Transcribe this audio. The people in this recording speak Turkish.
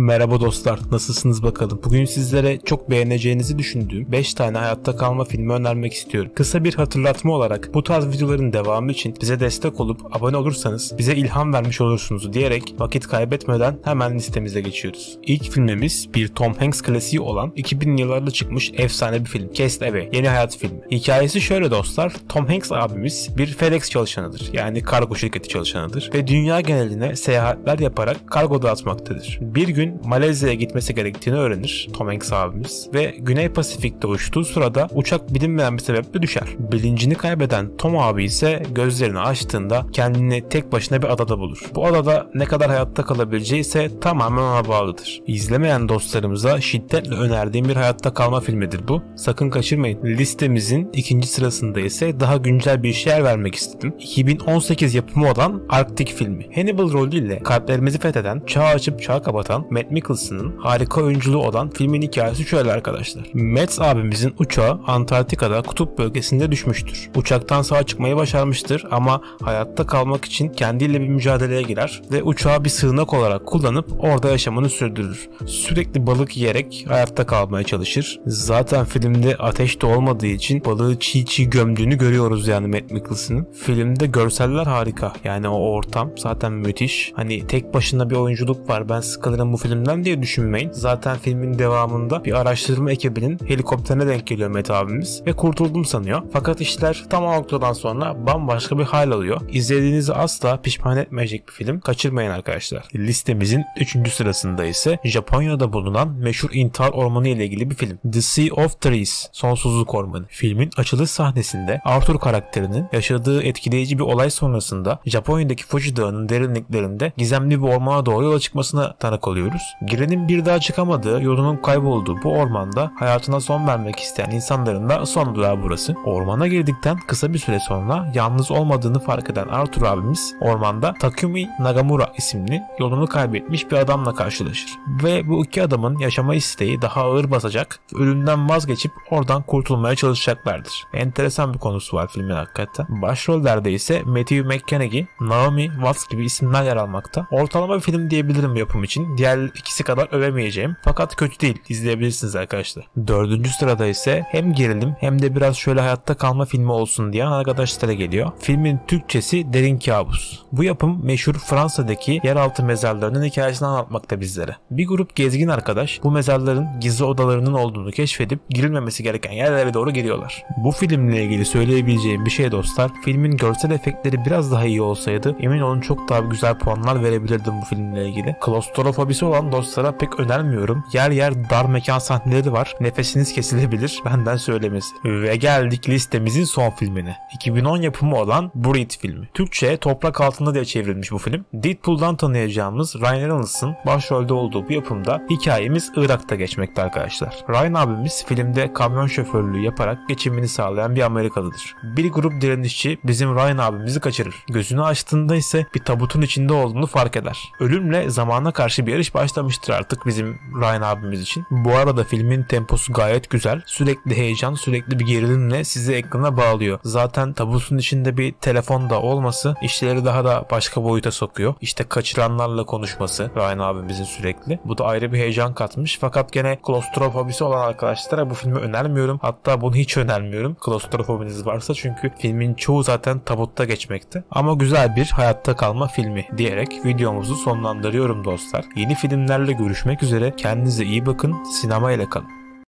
Merhaba dostlar, nasılsınız bakalım? Bugün sizlere çok beğeneceğinizi düşündüğüm 5 tane hayatta kalma filmi önermek istiyorum. Kısa bir hatırlatma olarak bu tarz videoların devamı için bize destek olup abone olursanız bize ilham vermiş olursunuz diyerek vakit kaybetmeden hemen listemize geçiyoruz. İlk filmimiz bir Tom Hanks klasiği olan 2000'li yıllarda çıkmış efsane bir film. Castaway, Yeni Hayat filmi. Hikayesi şöyle dostlar, Tom Hanks abimiz bir FedEx çalışanıdır. Yani kargo şirketi çalışanıdır ve dünya geneline seyahatler yaparak kargo dağıtmaktadır. Bir gün Malezya'ya gitmesi gerektiğini öğrenir Tom Hanks abimiz ve Güney Pasifik'te uçtuğu sırada uçak bilinmeyen bir sebeple düşer. Bilincini kaybeden Tom abi ise gözlerini açtığında kendini tek başına bir adada bulur. Bu adada ne kadar hayatta kalabileceği ise tamamen ona bağlıdır. İzlemeyen dostlarımıza şiddetle önerdiğim bir hayatta kalma filmidir bu. Sakın kaçırmayın. Listemizin ikinci sırasında ise daha güncel bir şey vermek istedim. 2018 yapımı olan Arctic filmi. Hannibal rolüyle kalplerimizi fetheden, çağ açıp çağ kapatan Matt Mikkelsen'ın harika oyunculuğu olan filmin hikayesi şöyle arkadaşlar. Matt abimizin uçağı Antarktika'da kutup bölgesinde düşmüştür. Uçaktan sağ çıkmayı başarmıştır ama hayatta kalmak için kendiyle bir mücadeleye girer ve uçağı bir sığınak olarak kullanıp orada yaşamını sürdürür. Sürekli balık yiyerek hayatta kalmaya çalışır. Zaten filmde ateş de olmadığı için balığı çiğ çiğ gömdüğünü görüyoruz yani Matt Mikkelsen'ın. Filmde görseller harika. Yani o ortam zaten müthiş. Hani tek başına bir oyunculuk var. Ben sıkılırım bu filmden diye düşünmeyin. Zaten filmin devamında bir araştırma ekibinin helikopterine denk geliyor Met abimiz ve kurtuldum sanıyor. Fakat işler tam o noktadan sonra bambaşka bir hal alıyor. İzlediğinizi asla pişman etmeyecek bir film. Kaçırmayın arkadaşlar. Listemizin 3. sırasında ise Japonya'da bulunan meşhur intihar ormanı ile ilgili bir film. The Sea of Trees, Sonsuzluk Ormanı. Filmin açılış sahnesinde Arthur karakterinin yaşadığı etkileyici bir olay sonrasında Japonya'daki Fuji Dağı'nın derinliklerinde gizemli bir ormana doğru yola çıkmasına tanık oluyoruz. Girenin bir daha çıkamadığı, yolunun kaybolduğu bu ormanda hayatına son vermek isteyen insanların da son durağı burası. Ormana girdikten kısa bir süre sonra yalnız olmadığını fark eden Arthur abimiz ormanda Takumi Nagamura isimli yolunu kaybetmiş bir adamla karşılaşır. Ve bu iki adamın yaşama isteği daha ağır basacak, ölümden vazgeçip oradan kurtulmaya çalışacaklardır. Enteresan bir konusu var filmin hakikaten. Başrollerde ise Matthew McConaughey, Naomi Watts gibi isimler yer almakta. Ortalama bir film diyebilirim yapım için. Diğer ikisi kadar övemeyeceğim. Fakat kötü değil. İzleyebilirsiniz arkadaşlar. Dördüncü sırada ise hem gerilim hem de biraz şöyle hayatta kalma filmi olsun diye arkadaşlara geliyor. Filmin Türkçesi Derin Kabus. Bu yapım meşhur Fransa'daki yeraltı mezarlarının hikayesini anlatmakta bizlere. Bir grup gezgin arkadaş bu mezarların gizli odalarının olduğunu keşfedip girilmemesi gereken yerlere doğru giriyorlar. Bu filmle ilgili söyleyebileceğim bir şey dostlar. Filmin görsel efektleri biraz daha iyi olsaydı emin olun çok daha güzel puanlar verebilirdim bu filmle ilgili. Klostrofobisi olan dostlara pek önermiyorum. Yer yer dar mekan sahneleri var. Nefesiniz kesilebilir. Benden söylemesi. Ve geldik listemizin son filmine. 2010 yapımı olan Breed filmi. Türkçe Toprak Altında diye çevrilmiş bu film. Deadpool'dan tanıyacağımız Ryan Reynolds'ın başrolde olduğu bu yapımda hikayemiz Irak'ta geçmekte arkadaşlar. Ryan abimiz filmde kamyon şoförlüğü yaparak geçimini sağlayan bir Amerikalıdır. Bir grup direnişçi bizim Ryan abimizi kaçırır. Gözünü açtığında ise bir tabutun içinde olduğunu fark eder. Ölümle zamana karşı bir yarış başlamıştır artık bizim Ryan abimiz için. Bu arada filmin temposu gayet güzel. Sürekli heyecan, sürekli bir gerilimle sizi ekrana bağlıyor. Zaten tabutun içinde bir telefon da olması işleri daha da başka boyuta sokuyor. İşte kaçıranlarla konuşması Ryan abimizin sürekli. Bu da ayrı bir heyecan katmış. Fakat gene klostrofobisi olan arkadaşlara bu filmi önermiyorum. Hatta bunu hiç önermiyorum. Klostrofobiniz varsa çünkü filmin çoğu zaten tabutta geçmekte. Ama güzel bir hayatta kalma filmi diyerek videomuzu sonlandırıyorum dostlar. Yeni filmlerle görüşmek üzere. Kendinize iyi bakın. Sinema kalın.